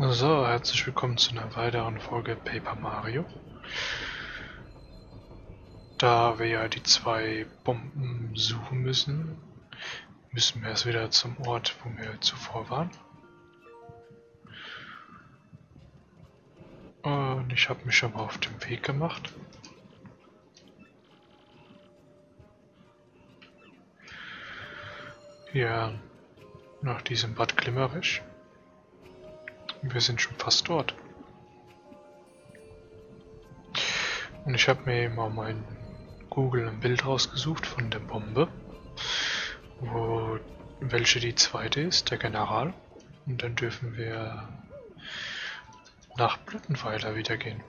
So, herzlich willkommen zu einer weiteren Folge Paper Mario. Da wir ja die zwei Bomben suchen müssen, müssen wir erst wieder zum Ort, wo wir zuvor waren. Und ich habe mich schon mal auf den Weg gemacht. Hier nach diesem Bad Glimmerisch. Wir sind schon fast dort. Und ich habe mir mal in Google ein Bild rausgesucht von der Bombe, wo welche die zweite ist, der General. Und dann dürfen wir nach Blütenweiler wieder gehen.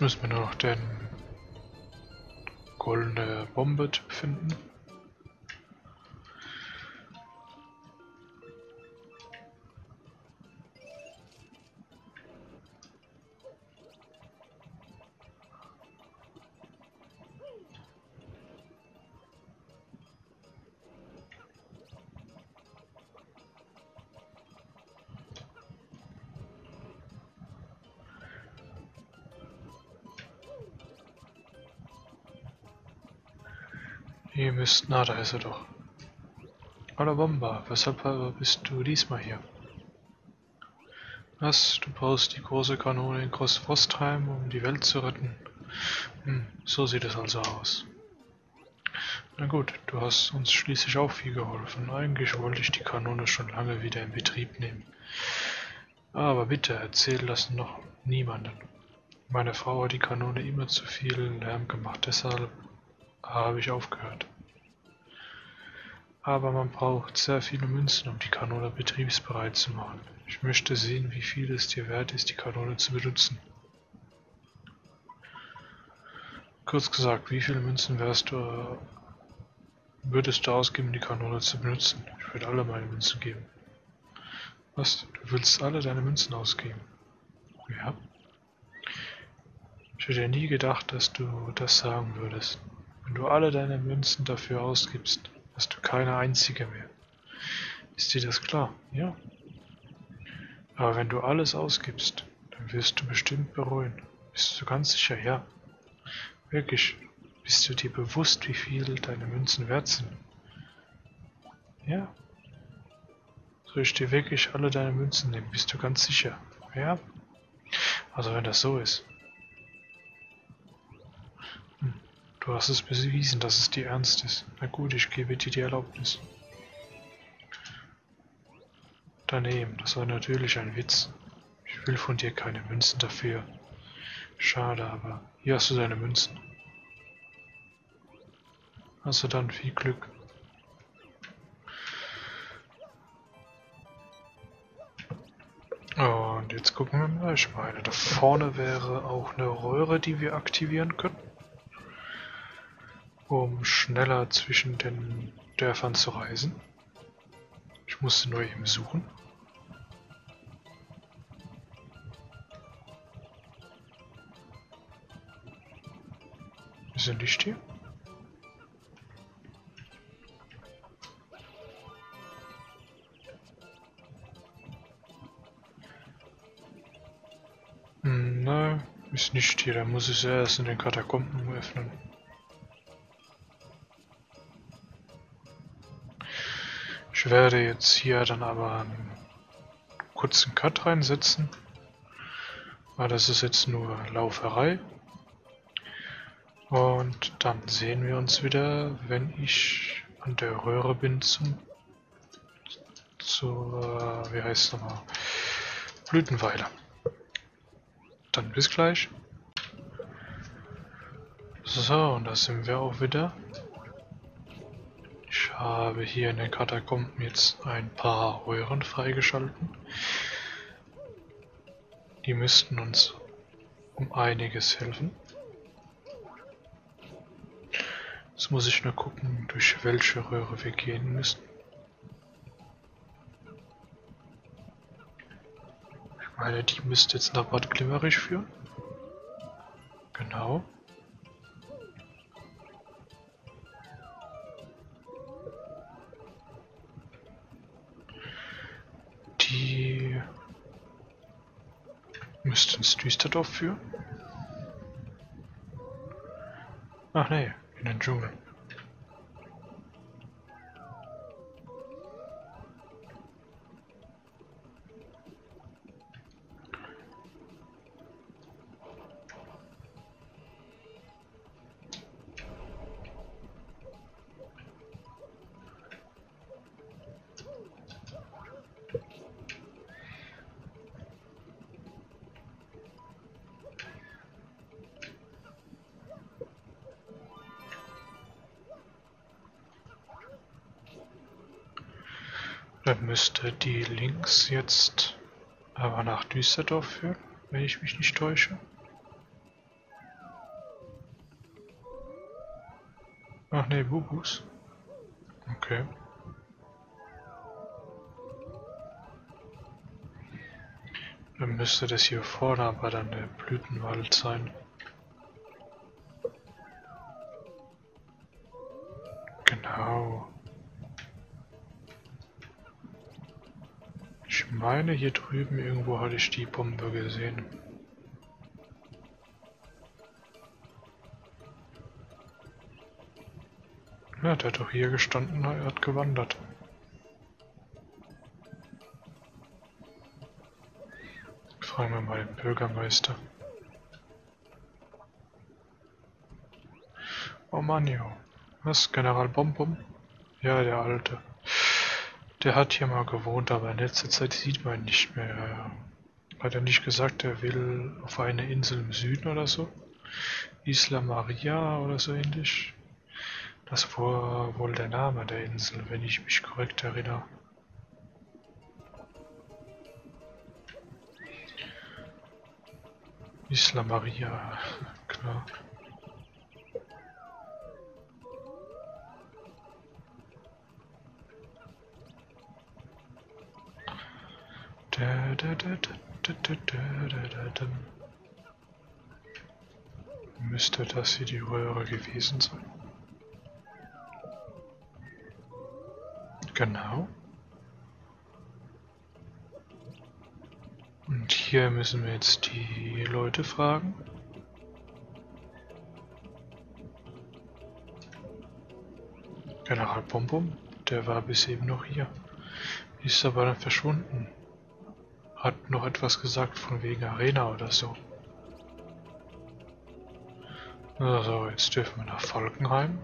Müssen wir nur noch den goldene Bombe finden. Ihr müsst... Na, da ist er doch. Hallo Bomba, weshalb bist du diesmal hier? Was? Du baust die große Kanone in Großfrostheim, um die Welt zu retten? Hm, so sieht es also aus. Na gut, du hast uns schließlich auch viel geholfen. Eigentlich wollte ich die Kanone schon lange wieder in Betrieb nehmen. Aber bitte, erzähl das noch niemanden. Meine Frau hat die Kanone immer zu viel Lärm gemacht, deshalb habe ich aufgehört. Aber man braucht sehr viele Münzen, um die Kanone betriebsbereit zu machen. Ich möchte sehen, wie viel es dir wert ist, die Kanone zu benutzen. Kurz gesagt, wie viele Münzen wärst du, würdest du ausgeben, die Kanone zu benutzen? Ich würde alle meine Münzen geben. Was? Du willst alle deine Münzen ausgeben? Ja. Ich hätte nie gedacht, dass du das sagen würdest. Wenn du alle deine Münzen dafür ausgibst, hast du keine einzige mehr. Ist dir das klar? Ja. Aber wenn du alles ausgibst, dann wirst du bestimmt bereuen. Bist du ganz sicher? Ja. Wirklich. Bist du dir bewusst, wie viel deine Münzen wert sind? Ja. Soll ich dir wirklich alle deine Münzen nehmen? Bist du ganz sicher? Ja. Also wenn das so ist, Du hast es bewiesen, dass es dir ernst ist. Na gut, ich gebe dir die Erlaubnis. Daneben, das war natürlich ein Witz. Ich will von dir keine Münzen dafür. Schade, aber hier hast du deine Münzen. Also dann viel Glück. Und jetzt gucken wir mal. Ich meine, da vorne wäre auch eine Röhre, die wir aktivieren können um schneller zwischen den Dörfern zu reisen. Ich musste nur eben suchen. Ist ein Licht hier? Hm, nein, ist nicht hier. Da muss ich erst in den Katakomben öffnen. Ich werde jetzt hier dann aber einen kurzen Cut reinsetzen, weil das ist jetzt nur Lauferei. Und dann sehen wir uns wieder, wenn ich an der Röhre bin zum, zur, wie heißt es nochmal, Blütenweile. Dann bis gleich. So, und da sind wir auch wieder habe hier in den Katakomben jetzt ein paar Röhren freigeschalten. Die müssten uns um einiges helfen. Jetzt muss ich nur gucken, durch welche Röhre wir gehen müssen. Ich meine, die müsste jetzt nach Bad Glimmerich führen. Genau. Müsste ins Düsterdorf führen. Ach nee, in den Dschungel. Dann müsste die links jetzt aber nach Düsseldorf führen, wenn ich mich nicht täusche. Ach ne, Bubus. Okay. Dann müsste das hier vorne aber dann der Blütenwald sein. Meine, hier drüben irgendwo hatte ich die Bombe gesehen. Ja, der hat doch hier gestanden, er hat gewandert. Fragen wir mal den Bürgermeister. Oh Mann, Was? General Bombom? Ja, der Alte. Der hat hier mal gewohnt, aber in letzter Zeit sieht man ihn nicht mehr. Hat er nicht gesagt, er will auf eine Insel im Süden oder so? Isla Maria oder so ähnlich? Das war wohl der Name der Insel, wenn ich mich korrekt erinnere. Isla Maria, klar. Müsste das hier die Röhre gewesen sein? Genau. Und hier müssen wir jetzt die Leute fragen. General Bombom, der war bis eben noch hier. Ist aber dann verschwunden hat noch etwas gesagt von wegen Arena oder so. Also, jetzt dürfen wir nach Falkenheim.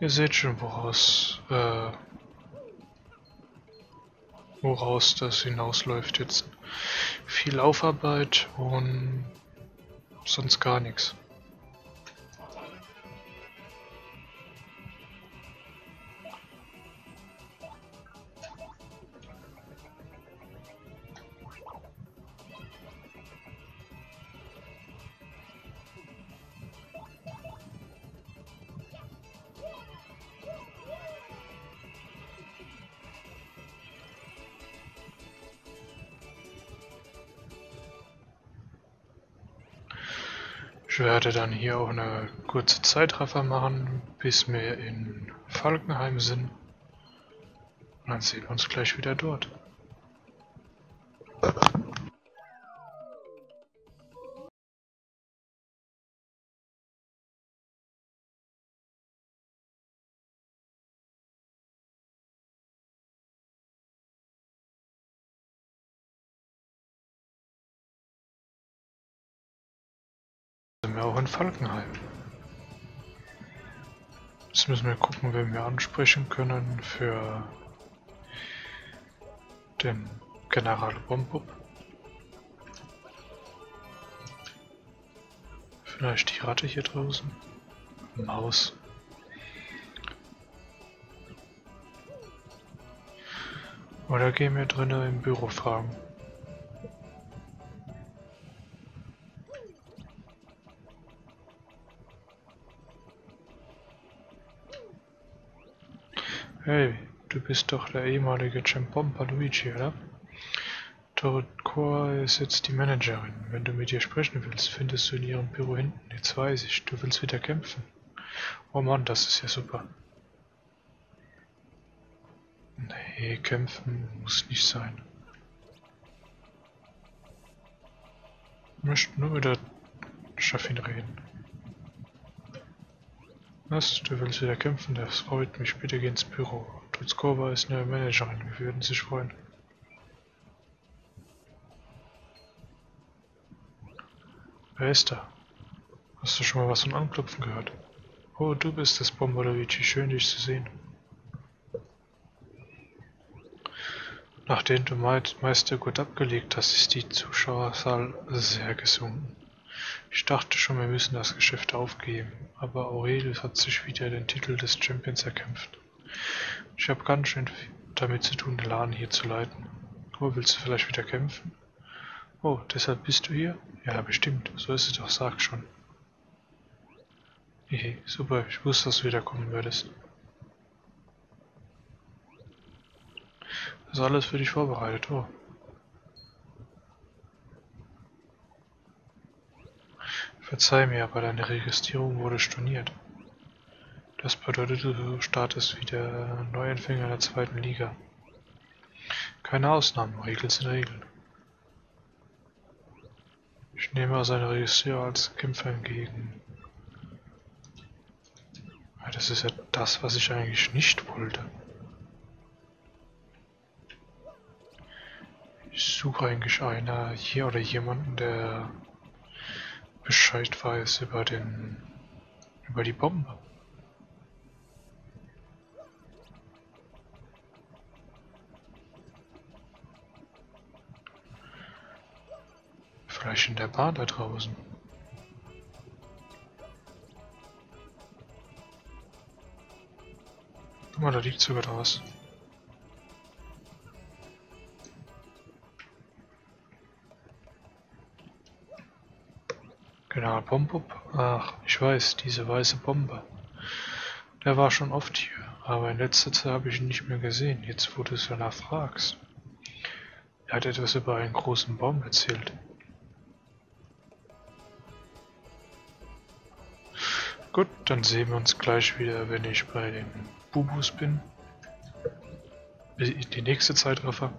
Ihr seht schon, woraus äh, woraus das hinausläuft jetzt. Viel Aufarbeit und sonst gar nichts. Ich werde dann hier auch eine kurze Zeitraffer machen, bis wir in Falkenheim sind. Und dann sehen wir uns gleich wieder dort. Sind wir auch in Falkenheim. Jetzt müssen wir gucken, wen wir ansprechen können für den General Bombub. Vielleicht die Ratte hier draußen. Maus. Oder gehen wir drinnen im Büro fragen. Hey, du bist doch der ehemalige Ciampompa Luigi, oder? Torcor ist jetzt die Managerin. Wenn du mit ihr sprechen willst, findest du in ihrem Büro hinten. Jetzt weiß ich, du willst wieder kämpfen. Oh Mann, das ist ja super. Nee, kämpfen muss nicht sein. Ich möchte nur mit der Chefin reden. Was? Du willst wieder kämpfen? Das freut mich. Bitte geh ins Büro. Tutskova ist eine Managerin. Wir würden sich freuen. Wer ist da? Hast du schon mal was von Anklopfen gehört? Oh, du bist es, Bombolovici. Schön, dich zu sehen. Nachdem du Meister gut abgelegt hast, ist die Zuschauerzahl sehr gesunken. Ich dachte schon, wir müssen das Geschäft aufgeben, aber Aurelius hat sich wieder den Titel des Champions erkämpft. Ich habe ganz schön damit zu tun, den Laden hier zu leiten. Oh, willst du vielleicht wieder kämpfen? Oh, deshalb bist du hier? Ja, bestimmt. So ist es doch, sag schon. Hehe, super, ich wusste, dass du wiederkommen würdest. Das ist alles für dich vorbereitet, oh. Verzeih mir, aber deine Registrierung wurde storniert. Das bedeutet, du startest wie der Neuempfänger der zweiten Liga. Keine Ausnahmen, Regeln sind Regeln. Ich nehme seine Registrierung als Kämpfer entgegen. Das ist ja das, was ich eigentlich nicht wollte. Ich suche eigentlich einer hier oder jemanden, der Bescheid weiß über den über die Bombe. Vielleicht in der Bar da draußen. Guck mal, da liegt sogar was. General Pompop? Ach, ich weiß, diese weiße Bombe. Der war schon oft hier, aber in letzter Zeit habe ich ihn nicht mehr gesehen, jetzt wo du es danach fragst. Er hat etwas über einen großen Baum erzählt. Gut, dann sehen wir uns gleich wieder, wenn ich bei den Bubus bin. Die nächste Zeitraffer.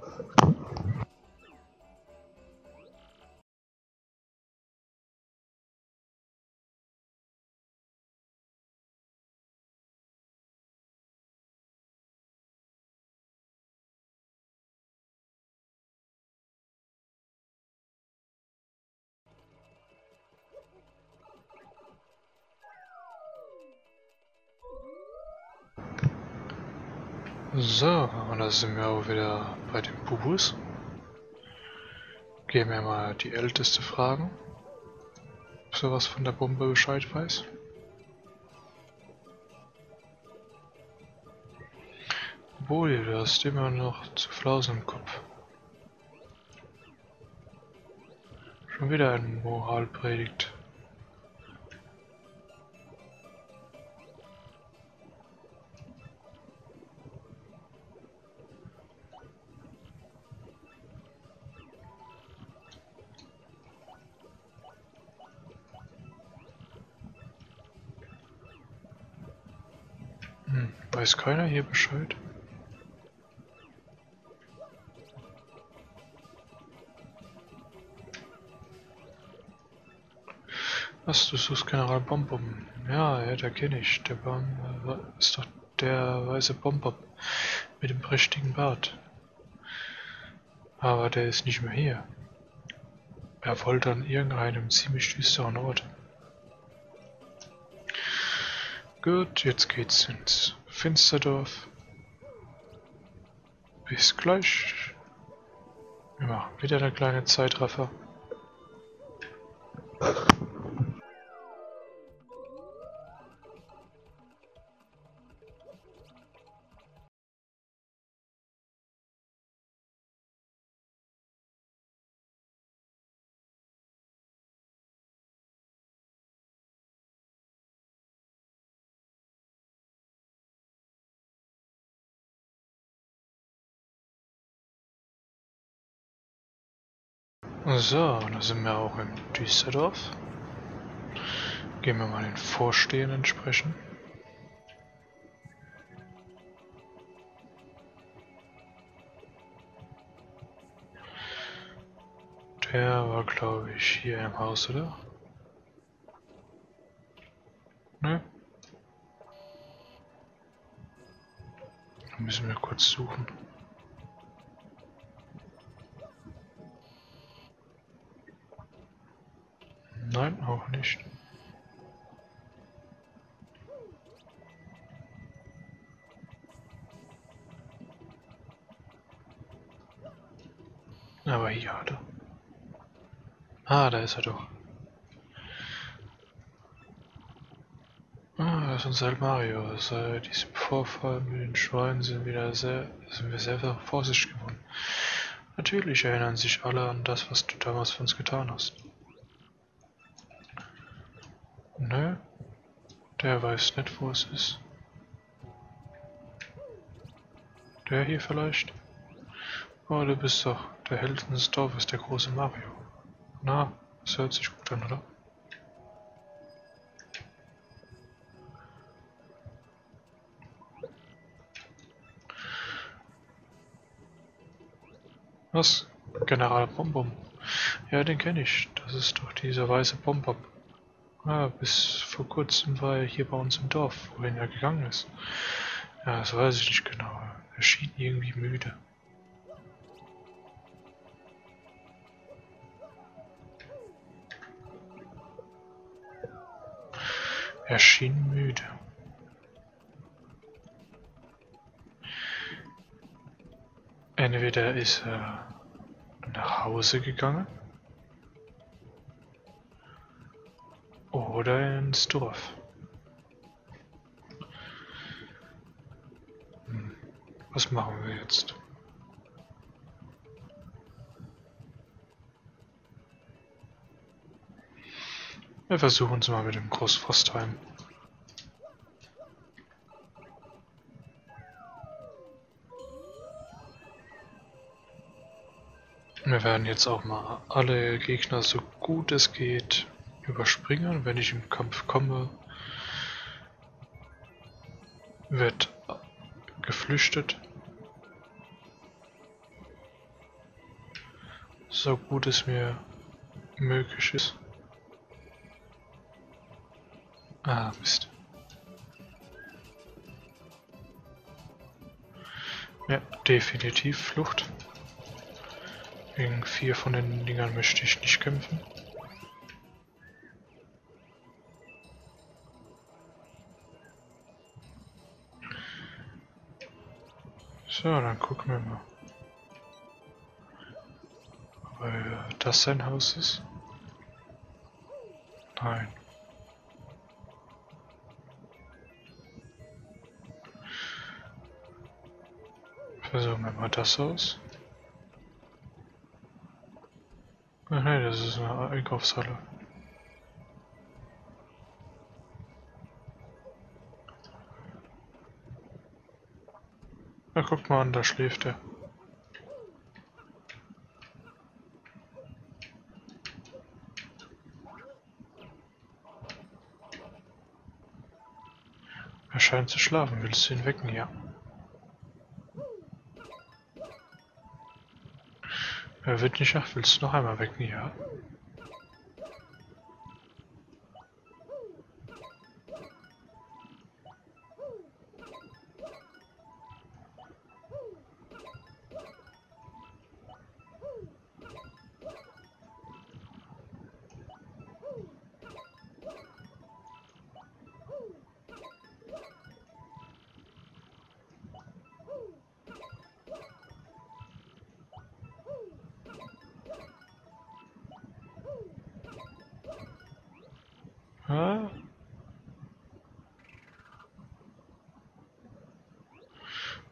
So, und da sind wir auch wieder bei den Bubus. Gehen wir mal die Älteste fragen, ob sie was von der Bombe Bescheid weiß. Obwohl, du hast immer noch zu Flausen im Kopf. Schon wieder ein Moralpredigt. Weiß keiner hier Bescheid? Was, du suchst General Bombom? Ja, ja, der kenne ich. Der Baum äh, ist doch der weiße Bombom mit dem prächtigen Bart. Aber der ist nicht mehr hier. Er wollte an irgendeinem ziemlich düsteren Ort. Gut, jetzt geht's ins Finsterdorf. Bis gleich. Machen wieder eine kleine Zeitraffer. So, da sind wir auch in Düsterdorf. Gehen wir mal den Vorstehen entsprechen. Der war, glaube ich, hier im Haus, oder? Ne? Da müssen wir kurz suchen. Nein, auch nicht. Aber hier hat er. Ah, da ist er doch. Ah, das ist unser Mario. Seit diesem Vorfall mit den Schweinen sind, wieder sehr, sind wir sehr vorsichtig geworden. Natürlich erinnern sich alle an das, was du damals für uns getan hast. Nö, der weiß nicht, wo es ist. Der hier vielleicht? Oh, du bist doch der Held des Dorfes, der große Mario. Na, das hört sich gut an, oder? Was? General Bombom? Ja, den kenne ich. Das ist doch dieser weiße Bombom. Ja, bis vor kurzem war er hier bei uns im Dorf, wohin er gegangen ist. Ja, das weiß ich nicht genau. Er schien irgendwie müde. Er schien müde. Entweder ist er nach Hause gegangen oder ins Dorf. Hm. Was machen wir jetzt? Wir versuchen es mal mit dem Großfrostheim. Wir werden jetzt auch mal alle Gegner so gut es geht überspringen. Wenn ich im Kampf komme, wird geflüchtet. So gut es mir möglich ist. Ah, Mist. Ja, definitiv Flucht. Gegen vier von den Dingern möchte ich nicht kämpfen. So, dann gucken wir mal. Ob das sein Haus ist? Nein. Versuchen wir mal das aus. Ach nee, das ist eine Einkaufshalle. Guck mal an, da schläft er. Er scheint zu schlafen. Willst du ihn wecken? Ja. Er wird nicht wach. Willst du noch einmal wecken? Ja.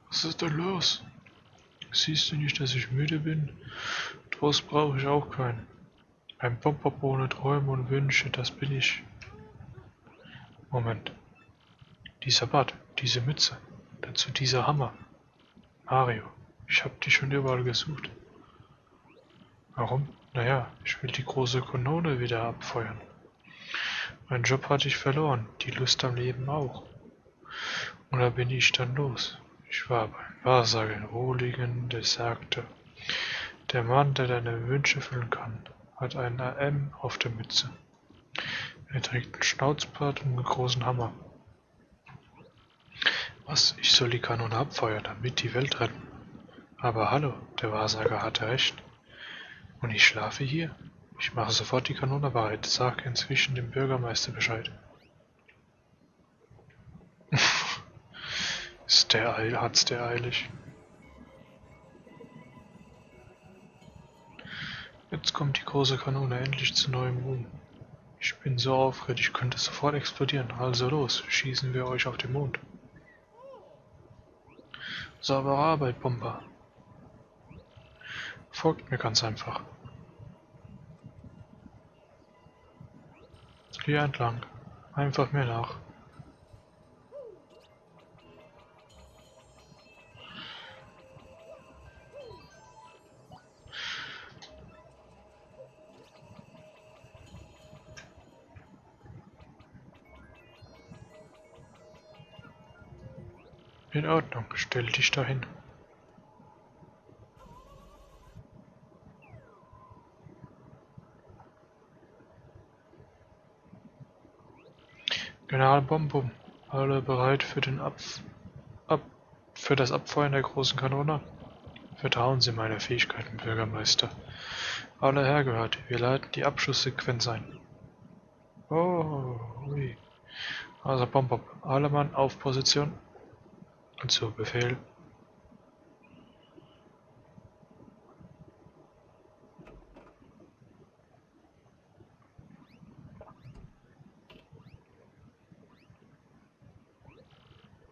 Was ist denn los? Siehst du nicht, dass ich müde bin? Trost brauche ich auch keinen. Ein Pop-Pop ohne Träume und Wünsche, das bin ich. Moment. Dieser Bart, diese Mütze, dazu dieser Hammer. Mario, ich hab dich schon überall gesucht. Warum? Naja, ich will die große Kanone wieder abfeuern. Mein Job hatte ich verloren, die Lust am Leben auch. Und da bin ich dann los. Ich war beim Wahrsager in Rohlingen, der sagte, der Mann, der deine Wünsche füllen kann, hat einen AM auf der Mütze. Er trägt einen Schnauzbart und einen großen Hammer. Was, ich soll die Kanone abfeuern, damit die Welt retten. Aber hallo, der Wahrsager hatte recht. Und ich schlafe hier. Ich mache sofort die Kanone bereit, sage inzwischen dem Bürgermeister Bescheid. Ist der Eil, hat's der eilig. Jetzt kommt die große Kanone endlich zu neuem Ruhm. Ich bin so aufgeregt, ich könnte sofort explodieren. Also los, schießen wir euch auf den Mond. Saubere Arbeit, Bomber. Folgt mir ganz einfach. Hier entlang. Einfach mir nach. In Ordnung, stell dich dahin. General Bombum, alle bereit für den Abf Ab für das Abfeuern der großen Kanone? Vertrauen Sie meiner Fähigkeiten, Bürgermeister. Alle hergehört, wir leiten die Abschusssequenz ein. Oh, ui. Also Bombom, alle Mann auf Position. Zu Befehl.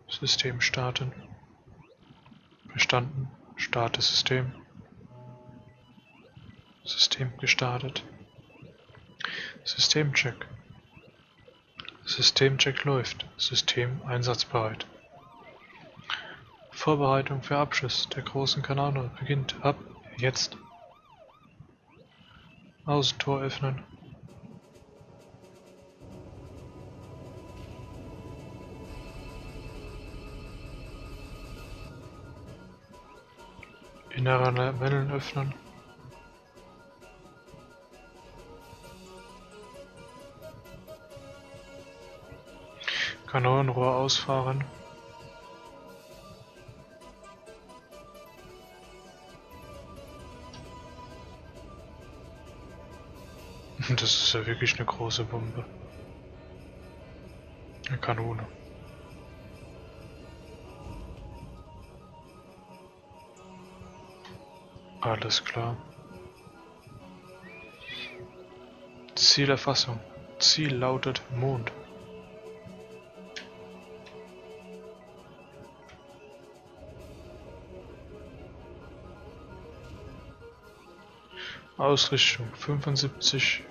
System starten. Bestanden. Starte System. System gestartet. Systemcheck. Systemcheck läuft. System einsatzbereit. Vorbereitung für Abschuss der großen Kanone beginnt ab jetzt. Außentor öffnen. Innere Lamellen öffnen. Kanonenrohr ausfahren. Das ist ja wirklich eine große Bombe. Eine Kanone. Alles klar. Zielerfassung. Ziel lautet Mond. Ausrichtung 75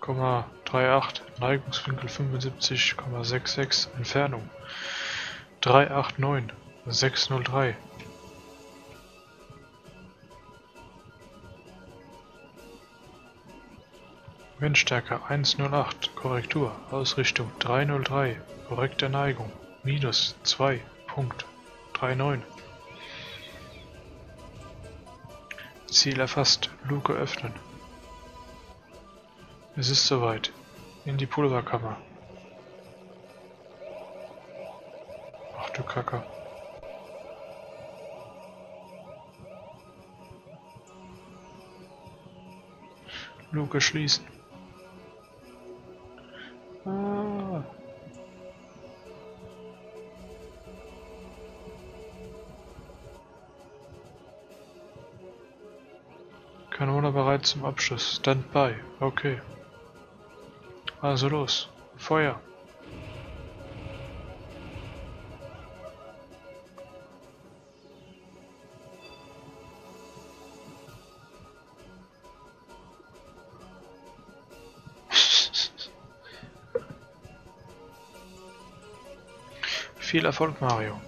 38, Neigungswinkel 75,66, Entfernung 389, 603. Windstärke 108, Korrektur, Ausrichtung 303, korrekte Neigung, minus 2.39. Ziel erfasst, Luke öffnen. Es ist soweit. In die Pulverkammer. Ach du Kacke. Luke schließen. Zum Abschuss. Standby. Okay. Also los, Feuer! Viel Erfolg, Mario.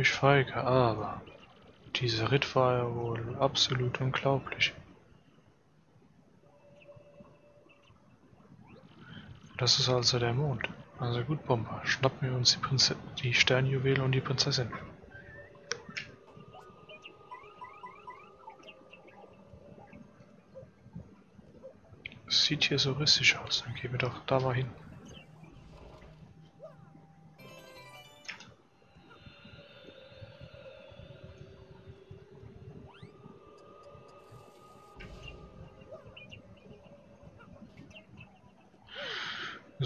Mich feige, aber dieser Ritt war ja wohl absolut unglaublich. Das ist also der Mond. Also gut, Bomber. Schnappen wir uns die, Prinze die Sternjuwelen und die Prinzessin. Sieht hier so rissig aus. Dann gehen wir doch da mal hin.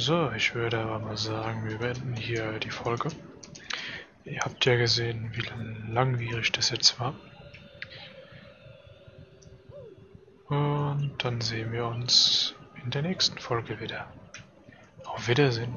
So, ich würde aber mal sagen, wir beenden hier die Folge. Ihr habt ja gesehen, wie langwierig das jetzt war. Und dann sehen wir uns in der nächsten Folge wieder. Auf Wiedersehen.